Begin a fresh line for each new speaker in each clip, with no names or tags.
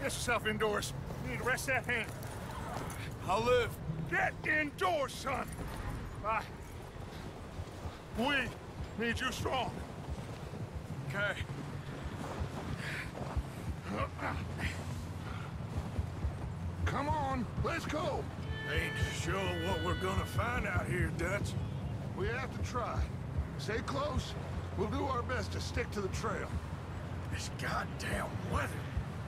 get yourself indoors. You need to rest that hand.
I'll live.
Get indoors, son. Bye. We need you strong.
Okay.
Come on, let's go.
Ain't sure what we're gonna find out here, Dutch.
We have to try. Stay close. We'll do our best to stick to the trail.
This goddamn weather.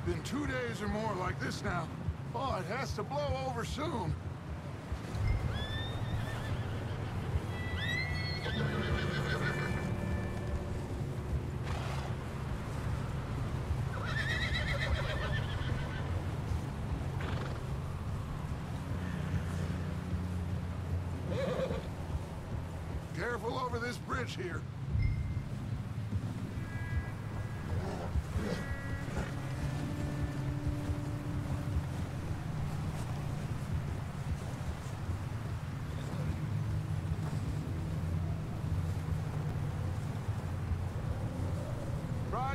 Been two days or more like this now. Oh, it has to blow over soon. Careful over this bridge here. Ride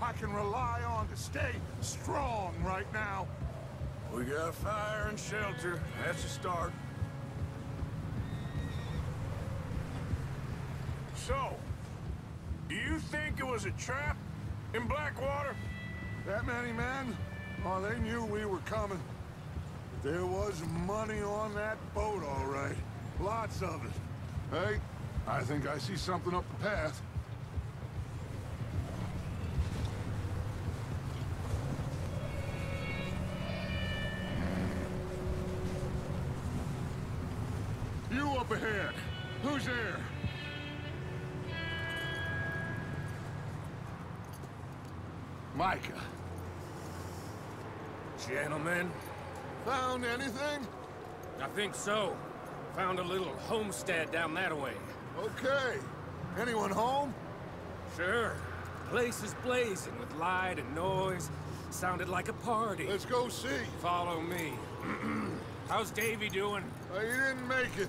I can rely on to stay strong right now.
We got fire and shelter. That's a start. So, do you think it was a trap in Blackwater?
That many men? Oh, they knew we were coming. But there was money on that boat, all right. Lots of it. Hey, I think I see something up the path. Up ahead. Who's there? Micah.
Gentlemen,
Found anything?
I think so. Found a little homestead down that way.
Okay. Anyone home?
Sure. Place is blazing with light and noise. Sounded like a party.
Let's go see.
Follow me. How's Davy doing?
Uh, he didn't make it.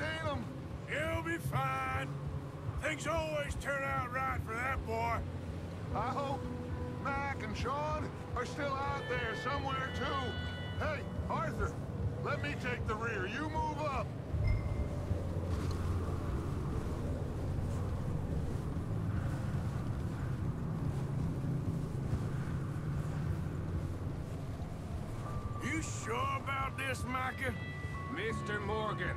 Seen him.
He'll be fine. Things always turn out right for that boy.
I hope Mac and Sean are still out there somewhere, too. Hey, Arthur, let me take the rear. You move up.
You sure about this, Micah?
Mr. Morgan,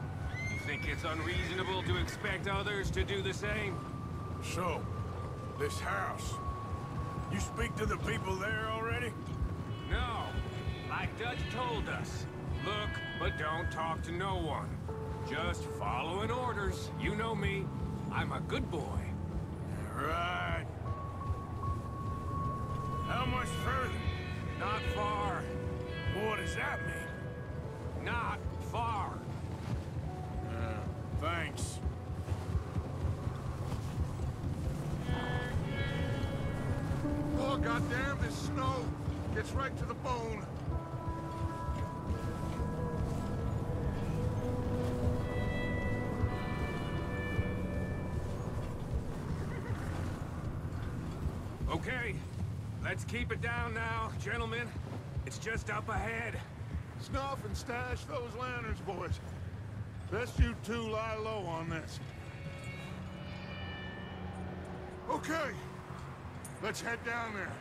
Think it's unreasonable to expect others to do the same?
So, this house. You speak to the people there already?
No. Like Dutch told us. Look, but don't talk to no one. Just following orders. You know me. I'm a good boy.
Right. How much further?
Not far.
What does that mean?
Not far.
Thanks.
Oh, goddamn, this snow gets right to the bone.
Okay. Let's keep it down now, gentlemen. It's just up ahead.
Snuff and stash those lanterns, boys. Best you two lie low on this. Okay, let's head down there.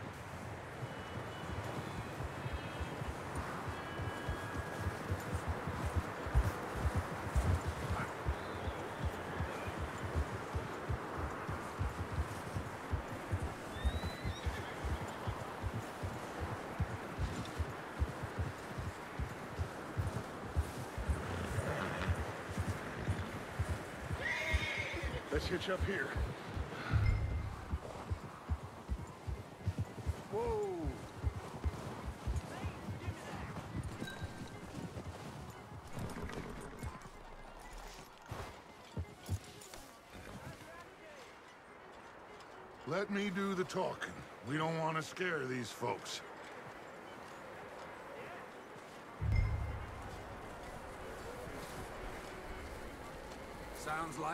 Let's hitch up here. Let me do the talking. We don't want to scare these folks.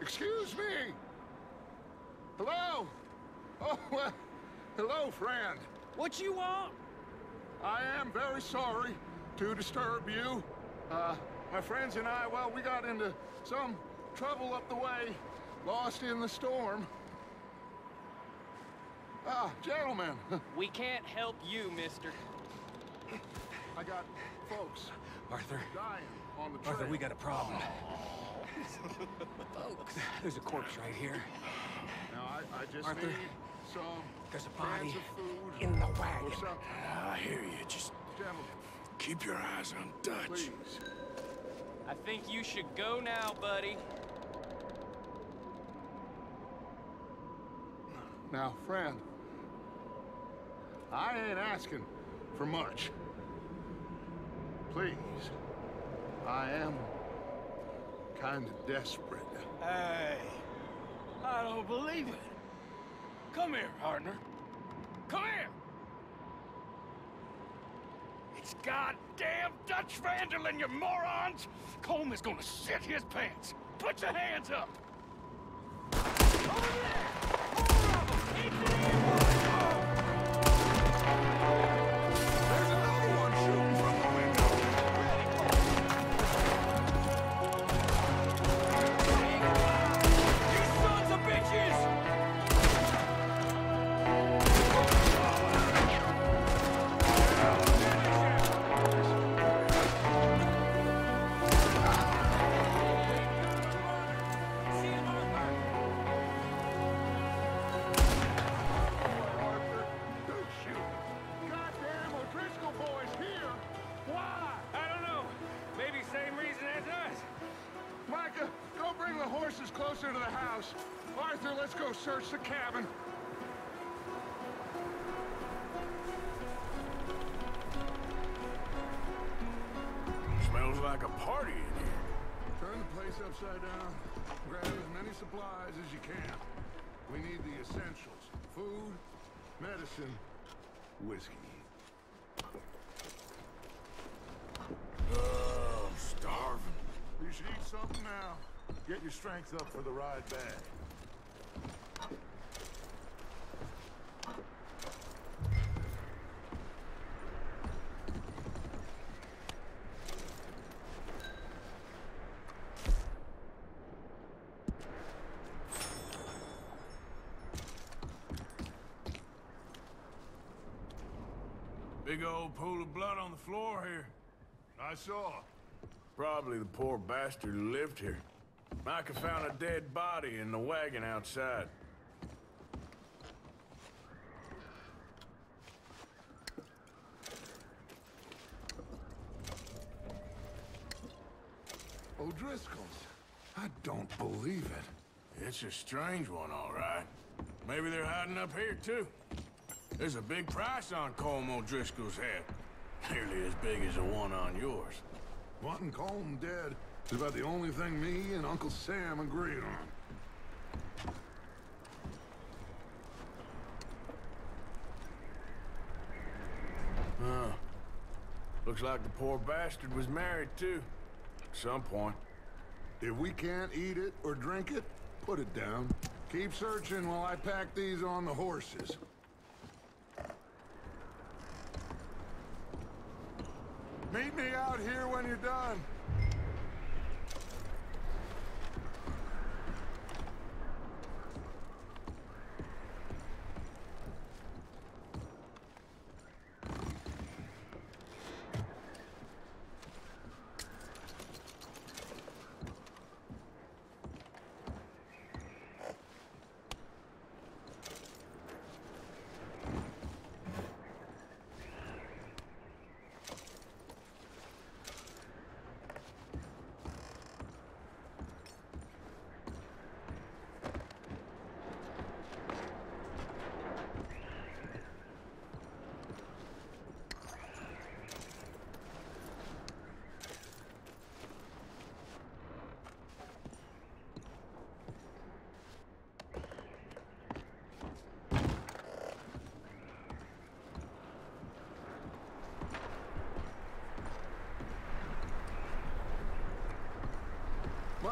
Excuse me? Hello? Oh, well, hello, friend.
What you want?
I am very sorry to disturb you. Uh, my friends and I, well, we got into some trouble up the way, lost in the storm. Ah, gentlemen,
We can't help you, mister.
I got folks
Arthur,
dying on the trail.
Arthur, we got a problem. There's a corpse right here.
Now, I, I just
Arthur,
need some
There's a body
food
in the
or
wagon.
I hear you. Just
Gentlemen,
keep your eyes on Dutch.
please.
I think you should go now, buddy.
Now, friend, I ain't asking for much. Please, I am kind of desperate.
Hey, I don't believe it. Come here, partner. Come here. It's goddamn Dutch van der Linde, you morons! Colm is gonna shit his pants. Put your hands up. Oh, Over there!
Search the cabin.
Smells like a party in here.
Turn the place upside down. Grab as many supplies as you can. We need the essentials. Food, medicine, whiskey.
Oh, I'm starving.
You should eat something now. Get your strength up for the ride back.
Big old pool of blood on the floor here.
I saw.
Probably the poor bastard who lived here. Micah found a dead body in the wagon outside.
O'Driscoll's. I don't believe it.
It's a strange one, all right. Maybe they're hiding up here, too. There's a big price on Colm O'Driscoll's head. Nearly as big as the one on yours.
Wanting Colm dead is about the only thing me and Uncle Sam agreed on.
Huh. Looks like the poor bastard was married, too. At some point.
If we can't eat it or drink it, put it down. Keep searching while I pack these on the horses. Meet me out here when you're done.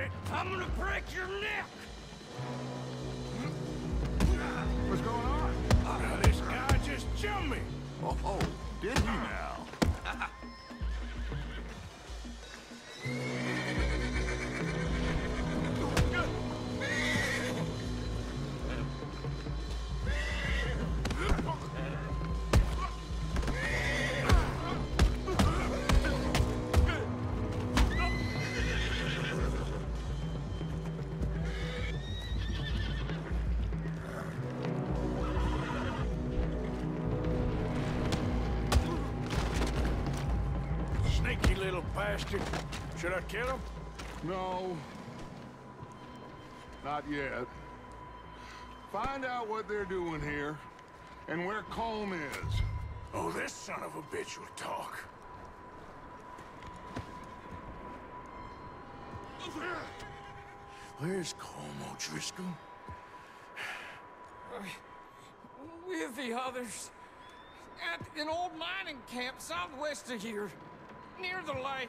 It. I'm gonna break your neck!
What's going on?
Now, this guy just jumped me.
Oh, oh, did he
Should I kill him?
No. Not yet. Find out what they're doing here, and where Colm is.
Oh, this son of a bitch will talk.
Where's Colm O'Driscoll?
With the others. At an old mining camp southwest of here. Near the lake.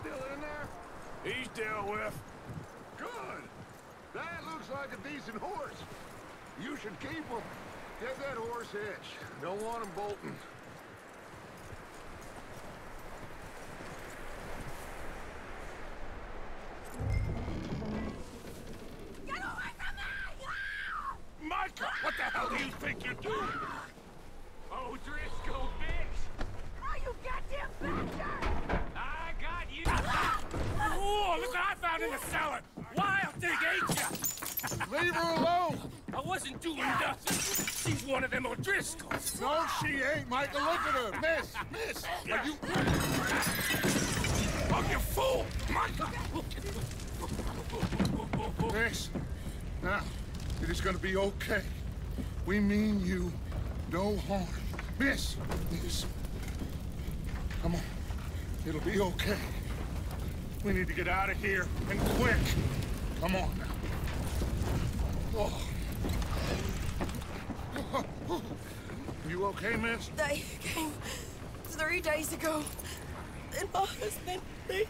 Still in there?
He's dealt with.
Good. That looks like a decent horse. You should keep him. Get that horse hitched. Don't want him bolting. Miss, miss. Are you...
Oh, you fool! Michael!
Miss, now, it is gonna be okay. We mean you no harm. Miss, miss. Come on. It'll be okay. We need to get out of here, and quick. Come on now. Oh. You okay, miss?
They came three days ago. And my husband, they...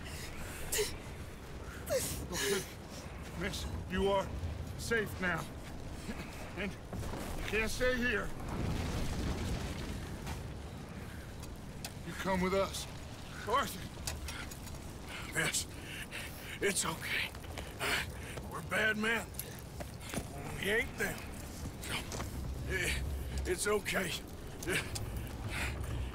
Okay. Miss, you are safe now. And you can't stay here. You come with us. Arthur.
Miss, it's okay. We're bad men. We ain't them. It's okay.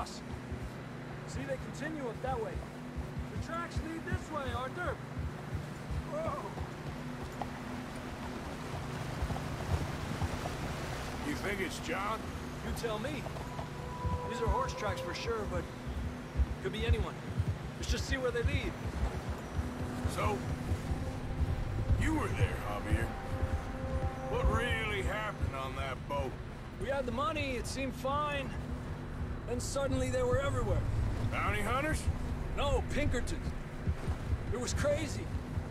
cross. See, they continue up that way. The tracks lead this way, Arthur. Whoa!
You think it's John?
You tell me. These are horse tracks for sure, but could be anyone. Let's just see where they lead.
So, you were there, Javier. What really happened on that boat?
We had the money, it seemed fine. Then suddenly they were everywhere.
Bounty hunters?
No, Pinkertons. It was crazy.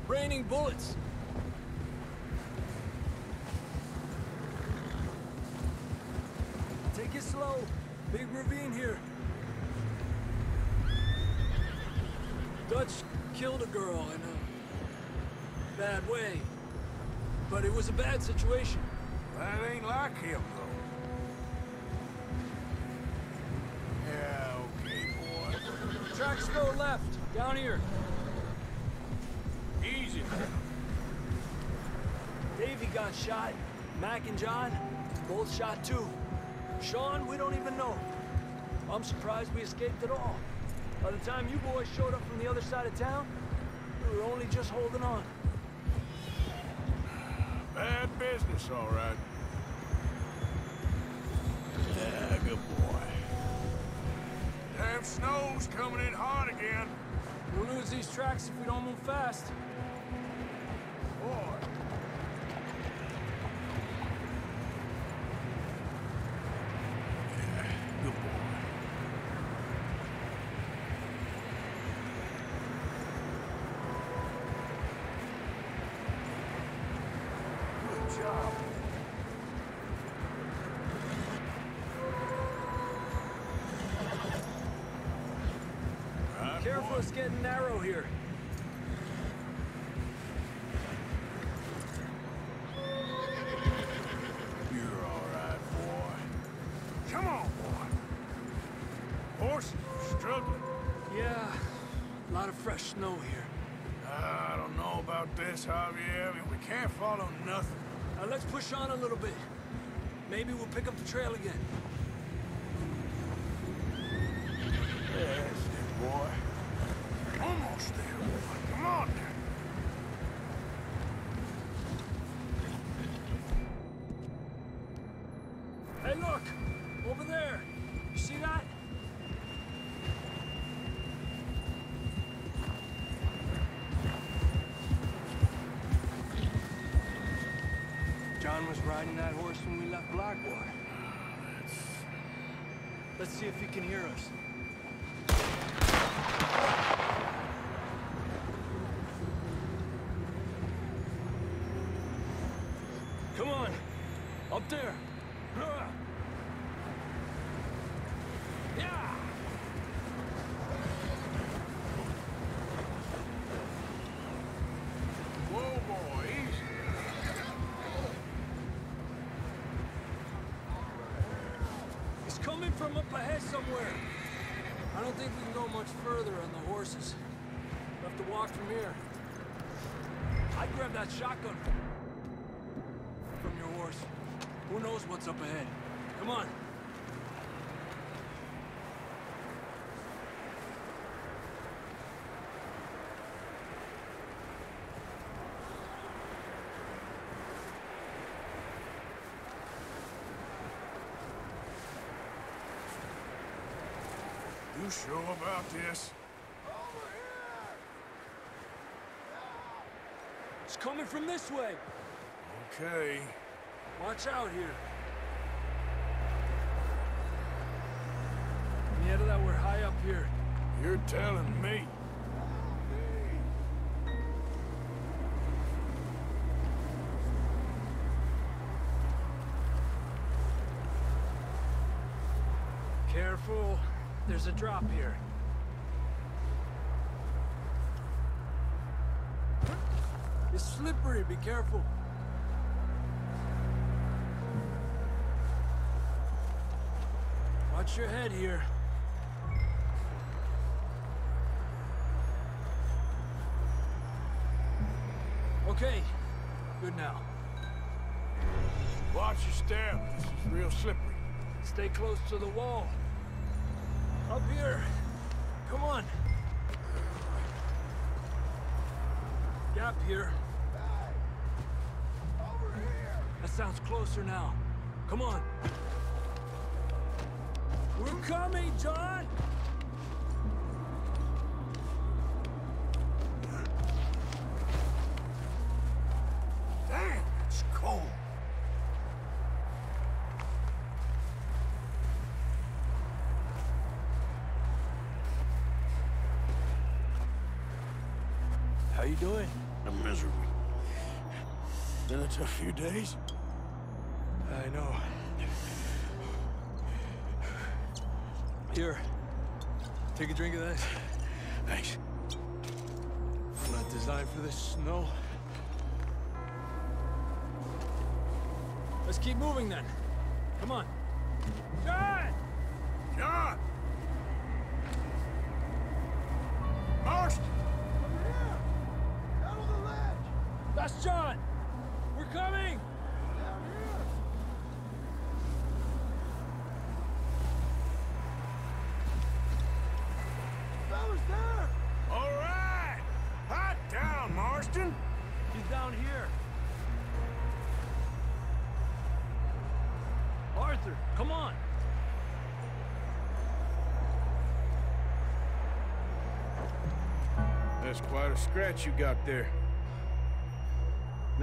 Raining bullets. Take it slow. Big ravine here. Dutch killed a girl in a bad way. But it was a bad situation.
That ain't like him,
Tracks go left, down here.
Easy.
Davy got shot. Mac and John, both shot too. Sean, we don't even know. I'm surprised we escaped at all. By the time you boys showed up from the other side of town, we were only just holding on.
Bad business, all right. Yeah, good boy. Snow's coming in hot again.
We'll lose these tracks if we don't move fast. It's getting narrow here.
You're all right, boy. Come on, boy. Horses struggling.
Yeah, a lot of fresh snow here.
I don't know about this, Javier. I mean, we can't follow nothing.
Now let's push on a little bit. Maybe we'll pick up the trail again. Riding that horse when we left Blackwater. Let's see if he can hear us. Come on! Up there! Ah. Yeah!
Whoa, boy, easy.
It's coming from up somewhere. I don't think we can go much further on the horses. We'll have to walk from here. I'd grab that shotgun from your horse. Who knows what's up ahead? Come on.
You sure about this?
It's coming from this way.
Okay.
Watch out here. That we're high up here.
You're telling me.
Careful. There's a drop here. It's slippery, be careful. Watch your head here. Okay, good now.
Watch your step. This is real slippery.
Stay close to the wall. Up here. Come on. Gap here. That sounds closer now. Come on. We're coming, John!
Few days.
I know. Here. Take a drink of this.
Thanks.
I'm Not designed for this snow. Let's keep moving then. Come on. John!
John! Marston!
That's John! Coming!
Fellas there! All right! Hot down, Marston!
He's down here. Arthur, come on!
That's quite a scratch you got there.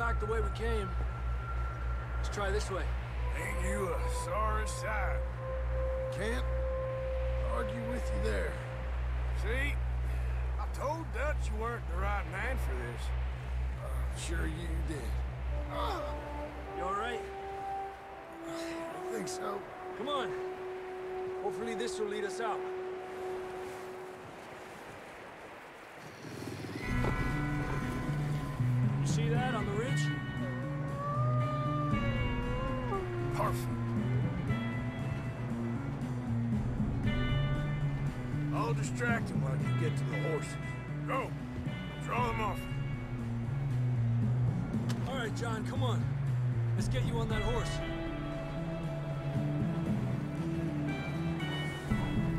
Back the way we came. Let's try this way.
Ain't you a sorry sight?
Can't argue with you there.
See? I told Dutch you weren't the right man for this.
I'm sure you did.
You all right?
I think so.
Come on. Hopefully this will lead us out.
Distract him while you get to the horses. Go. Draw them off.
All right, John, come on. Let's get you on that horse.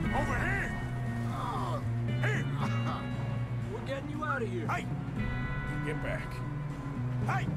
Over here! Ah. Here!
We're getting you out of here.
Hey! Get back. Hey!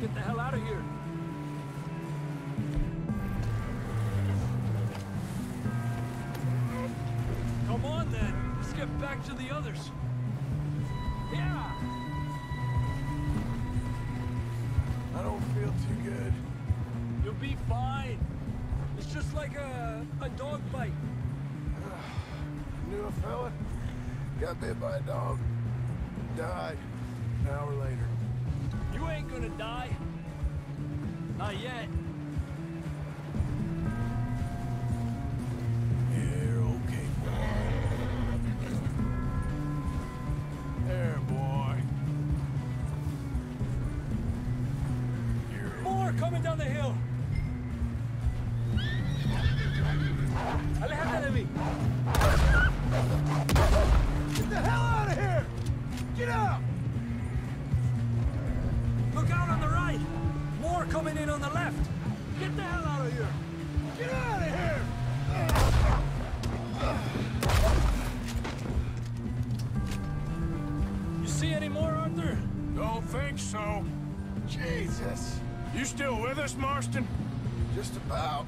Get the hell out of here. Come on then, let's get back to the others. Yeah!
I don't feel too good.
You'll be fine. It's just like a, a dog bite.
Knew a fella, got bit by a dog, died an hour later.
Gonna die. Not yet.
Think so.
Jesus!
You still with us, Marston?
Just about.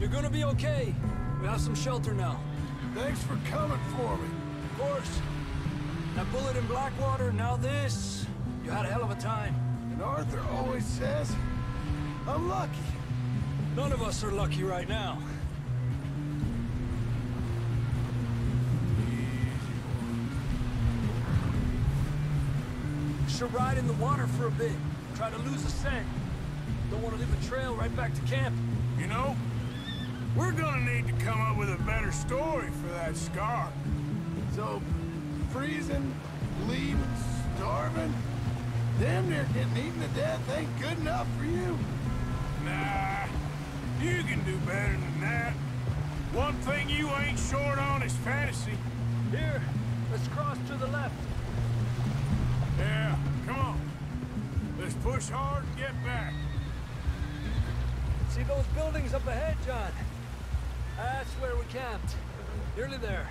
You're gonna be okay. We have some shelter now.
Thanks for coming for me.
Of course. That bullet in Blackwater, now this. You had a hell of a time.
And Arthur always says, I'm lucky.
None of us are lucky right now. Should ride in the water for a bit. Try to lose the scent. Don't want to leave a trail right back to camp.
You know, we're gonna need to come up with a better story for that scar.
So, freezing, bleeding, starving, damn near getting eaten to death ain't good enough for you.
Nah, you can do better than that. One thing you ain't short on is fantasy.
Here, let's cross to the left.
Push hard get back.
See those buildings up ahead, John? That's where we camped. Nearly there.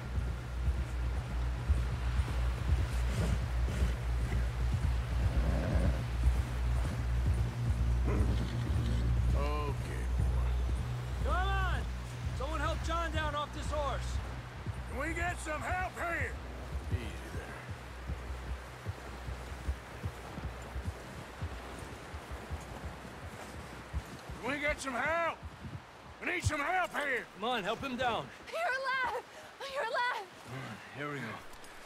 Can some help? We need some help here.
Come on, help him down.
You're alive! You're alive!
Here we go.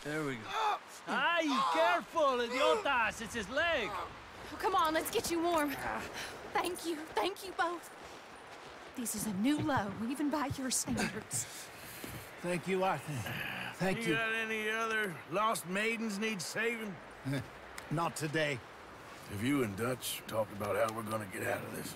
There we go. Oh. Ay, oh. careful, idiotas! It's his leg.
Oh, come on, let's get you warm. Thank you, thank you both. This is a new low, even by your standards.
Thank you, Arthur. Thank
you
you.
got any other lost maidens need saving?
Not today.
Have you and Dutch talked about how we're gonna get out of this?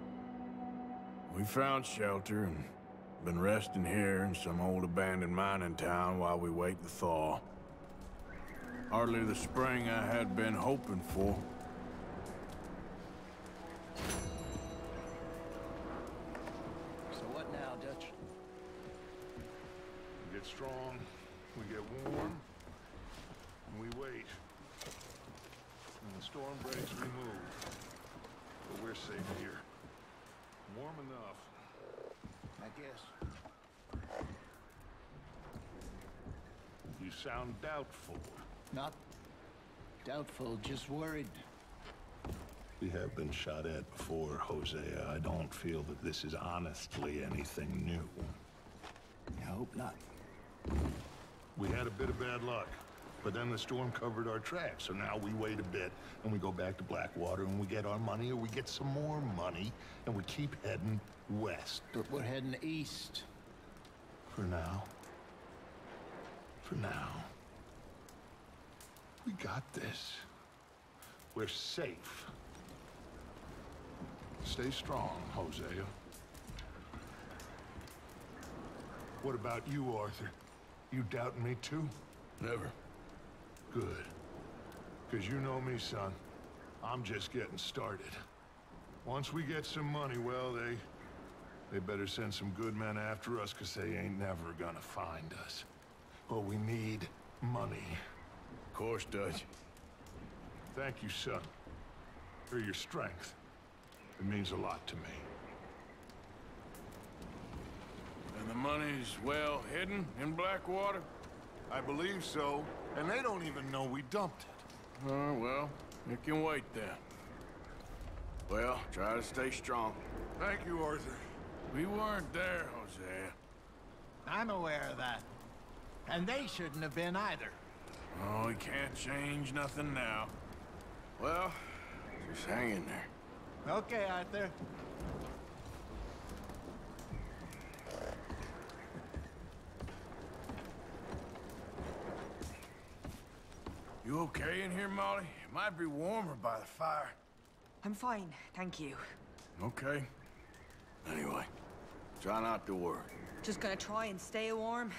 We found shelter and been resting here in some old abandoned mining town while we wait the thaw. Hardly the spring I had been hoping for.
So what now, Dutch?
We get strong, we get warm, and we wait. When the storm breaks, we move. But we're safe here. Warm enough.
I guess.
You sound doubtful.
Not doubtful, just worried.
We have been shot at before, Hosea. I don't feel that this is honestly anything new.
I hope not.
We had a bit of bad luck, but then the storm covered our tracks, so now we wait a bit, and we go back to Blackwater, and we get our money, or we get some more money, and we keep heading west.
But we're heading east.
For now. For now. We got this. We're safe. Stay strong, Hosea. What about you, Arthur? You doubting me too?
Never.
Good. Because you know me, son. I'm just getting started. Once we get some money, well, they... They better send some good men after us, because they ain't never gonna find us. But we need money.
Of course, Dutch.
Thank you, son. For your strength. It means a lot to me.
And the money's well hidden in Blackwater?
I believe so, and they don't even know we dumped it.
Oh, well, it can wait then. Well, try to stay strong.
Thank you, Arthur.
We weren't there, Jose.
I'm aware of that. And they shouldn't have been either.
Oh, we can't change nothing now. Well, just hang in there.
Okay, Arthur.
Okay in here, Molly? It might be warmer by the fire.
I'm fine, thank you.
Okay. Anyway, try not to worry.
Just gonna try and stay warm.